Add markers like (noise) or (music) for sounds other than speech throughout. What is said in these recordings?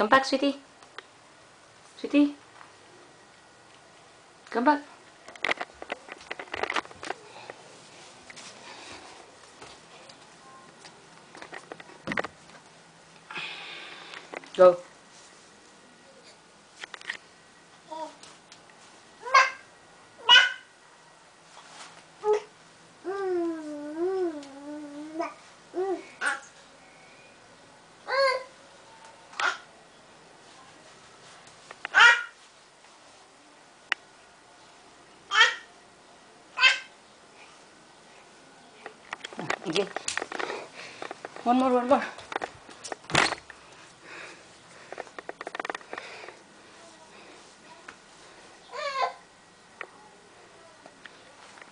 Come back, sweetie. Sweetie. Come back. Go. Again. One more, one more.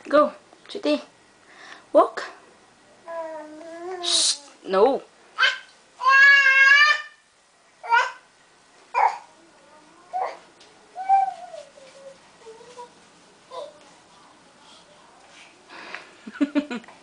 Go, Chitty. Walk. Shh. No. (laughs)